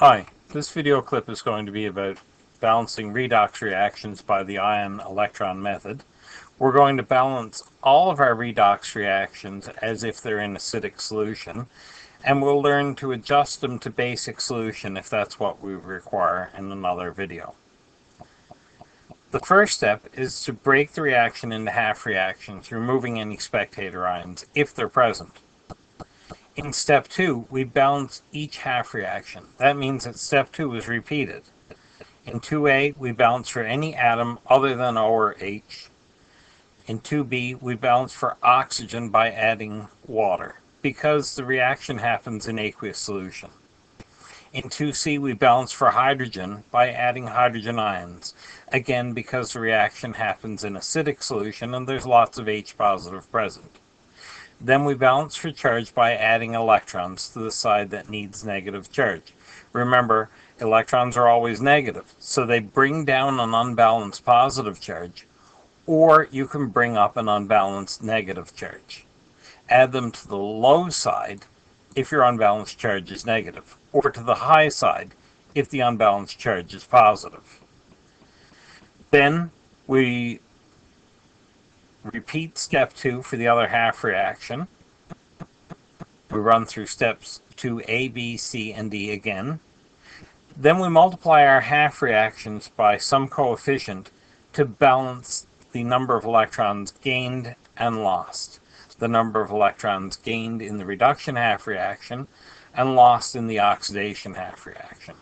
Hi, this video clip is going to be about balancing redox reactions by the ion electron method. We're going to balance all of our redox reactions as if they're in acidic solution, and we'll learn to adjust them to basic solution if that's what we require in another video. The first step is to break the reaction into half reactions, removing any spectator ions if they're present. In step two, we balance each half reaction. That means that step two is repeated. In 2A, we balance for any atom other than O or H. In 2B, we balance for oxygen by adding water, because the reaction happens in aqueous solution. In 2C, we balance for hydrogen by adding hydrogen ions, again because the reaction happens in acidic solution and there's lots of H positive present. Then we balance for charge by adding electrons to the side that needs negative charge. Remember, electrons are always negative, so they bring down an unbalanced positive charge, or you can bring up an unbalanced negative charge. Add them to the low side if your unbalanced charge is negative, or to the high side if the unbalanced charge is positive. Then we repeat step two for the other half reaction. We run through steps 2A, B, C, and D again. Then we multiply our half reactions by some coefficient to balance the number of electrons gained and lost. The number of electrons gained in the reduction half reaction and lost in the oxidation half reaction.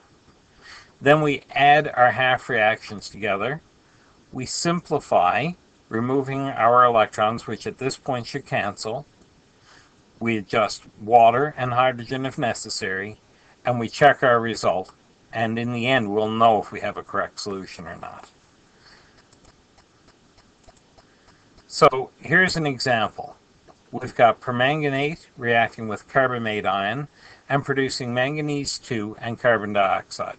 Then we add our half reactions together. We simplify removing our electrons, which at this point should cancel. We adjust water and hydrogen if necessary, and we check our result, and in the end we'll know if we have a correct solution or not. So here's an example. We've got permanganate reacting with carbamate ion and producing manganese 2 and carbon dioxide.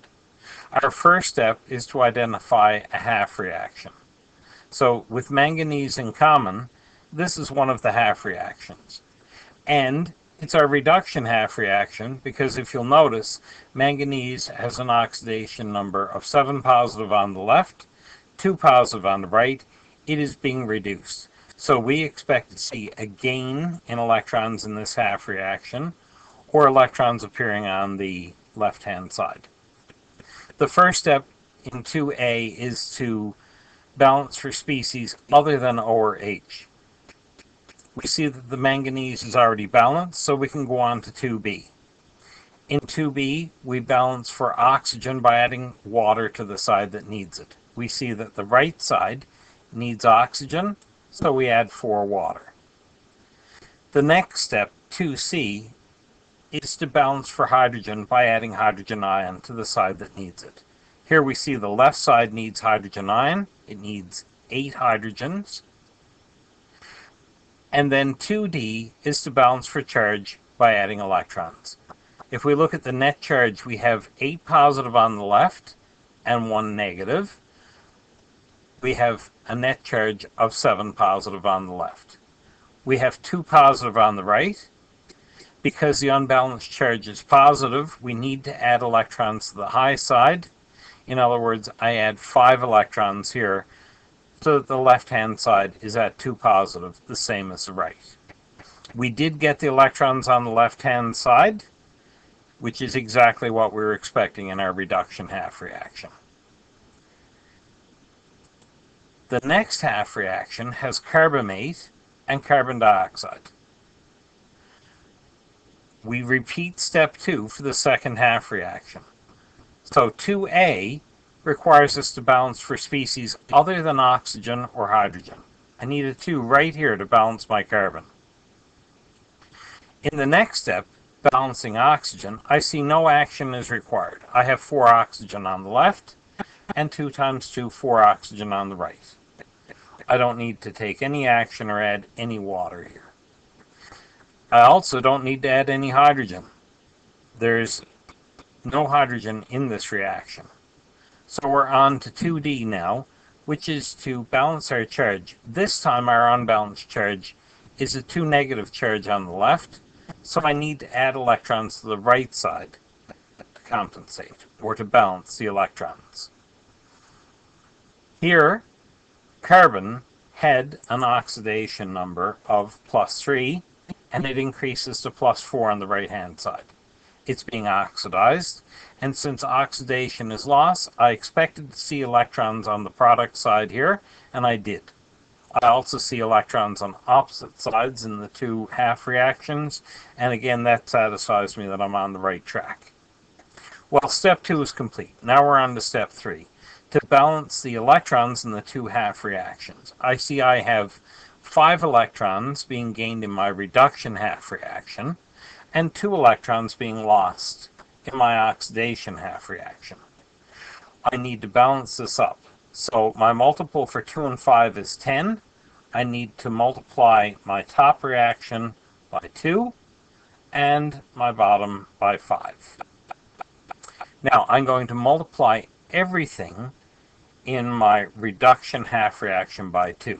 Our first step is to identify a half reaction. So with manganese in common, this is one of the half reactions. And it's our reduction half reaction because if you'll notice, manganese has an oxidation number of 7 positive on the left, 2 positive on the right. It is being reduced. So we expect to see a gain in electrons in this half reaction or electrons appearing on the left-hand side. The first step in 2A is to balance for species other than O or H. We see that the manganese is already balanced, so we can go on to 2B. In 2B, we balance for oxygen by adding water to the side that needs it. We see that the right side needs oxygen, so we add 4 water. The next step, 2C, is to balance for hydrogen by adding hydrogen ion to the side that needs it. Here we see the left side needs hydrogen ion. It needs eight hydrogens. And then 2D is to balance for charge by adding electrons. If we look at the net charge, we have eight positive on the left and one negative. We have a net charge of seven positive on the left. We have two positive on the right. Because the unbalanced charge is positive, we need to add electrons to the high side in other words, I add five electrons here so that the left-hand side is at 2 positive, the same as the right. We did get the electrons on the left-hand side, which is exactly what we were expecting in our reduction half reaction. The next half reaction has carbamate and carbon dioxide. We repeat step two for the second half reaction. So 2A requires us to balance for species other than oxygen or hydrogen. I need a 2 right here to balance my carbon. In the next step, balancing oxygen, I see no action is required. I have 4 oxygen on the left and 2 times 2, 4 oxygen on the right. I don't need to take any action or add any water here. I also don't need to add any hydrogen. There's no hydrogen in this reaction. So we're on to 2D now, which is to balance our charge. This time our unbalanced charge is a 2 negative charge on the left, so I need to add electrons to the right side to compensate or to balance the electrons. Here, carbon had an oxidation number of plus 3 and it increases to plus 4 on the right hand side. It's being oxidized and since oxidation is loss, I expected to see electrons on the product side here and I did. I also see electrons on opposite sides in the two half reactions, and again, that satisfies me that I'm on the right track. Well, step two is complete. Now we're on to step three. To balance the electrons in the two half reactions, I see I have five electrons being gained in my reduction half reaction, and two electrons being lost in my oxidation half reaction. I need to balance this up. So my multiple for 2 and 5 is 10. I need to multiply my top reaction by 2 and my bottom by 5. Now I'm going to multiply everything in my reduction half reaction by 2.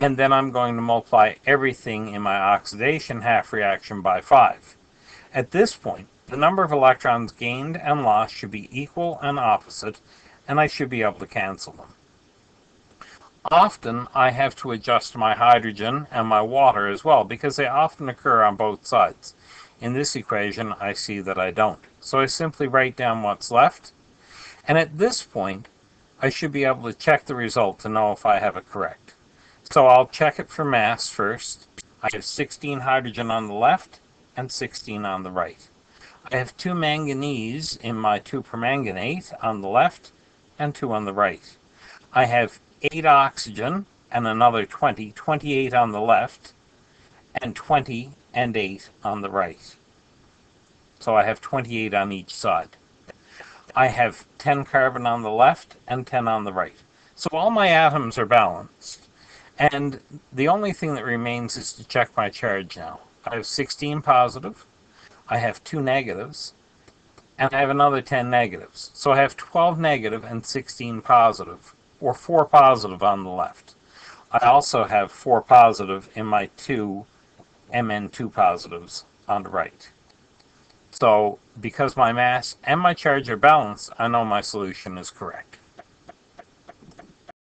And then I'm going to multiply everything in my oxidation half reaction by 5. At this point, the number of electrons gained and lost should be equal and opposite, and I should be able to cancel them. Often I have to adjust my hydrogen and my water as well because they often occur on both sides. In this equation I see that I don't. So I simply write down what's left and at this point I should be able to check the result to know if I have it correct. So I'll check it for mass first. I have 16 hydrogen on the left and 16 on the right. I have two manganese in my 2 permanganate on the left and 2 on the right. I have 8 oxygen and another 20, 28 on the left, and 20 and 8 on the right. So I have 28 on each side. I have 10 carbon on the left and 10 on the right. So all my atoms are balanced. And the only thing that remains is to check my charge now. I have 16 positive, I have two negatives, and I have another 10 negatives. So I have 12 negative and 16 positive, or 4 positive on the left. I also have 4 positive in my two Mn2 positives on the right. So because my mass and my charge are balanced, I know my solution is correct.